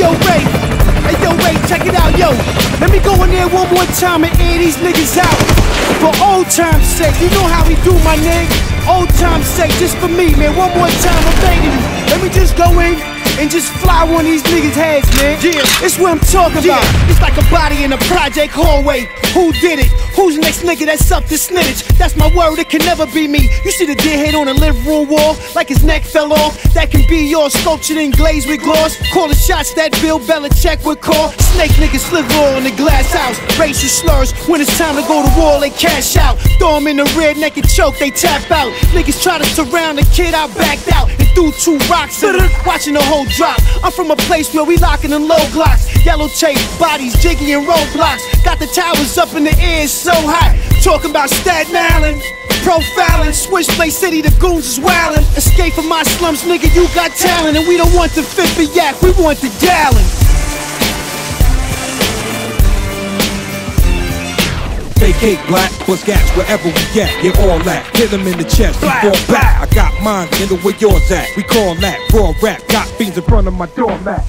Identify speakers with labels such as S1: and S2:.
S1: yo, Ray. Hey, yo, Ray, check it out, yo. Let me go in there one more time and air these niggas out. For old time's sake, you know how we do, my nigga. Old time's sake, just for me, man. One more time, I'm begging you. Let me just and just fly one of these niggas' heads, man. Yeah, it's what I'm talking
S2: Yeah.
S1: about. It's like a body in a project hallway. Who did it? Who's the next nigga that's up to snitch? That's my word, it can never be me. You see the deer head on the living room wall, like his neck fell off. That can be yours, sculptured and glazed with gloss. Call the shots that Bill Belichick would call. Snake niggas sliver on the glass house. Racial slurs, when it's time to go to war, they cash out. Throw 'em in the rear naked choke, they tap out. Niggas try to surround the kid, I backed out. And threw two rocks at him, watching the whole drop. I'm from a place where we locking in low blocks. Yellow tape, bodies, jiggy and roadblocks. Got the towers up in the air, so hot. Talking about Staten Island. Profiling, Switchblade City, the goons is wildin'. Escape from my slums, nigga, you got talent. And we don't want the 50 yak, we want the gallon.
S3: Vacate black, bust gas wherever we at. Get all that. Hit them in the chest, we fall back. I got mine in the way yours at. We call that raw rap. Got fiends in front of my doormat.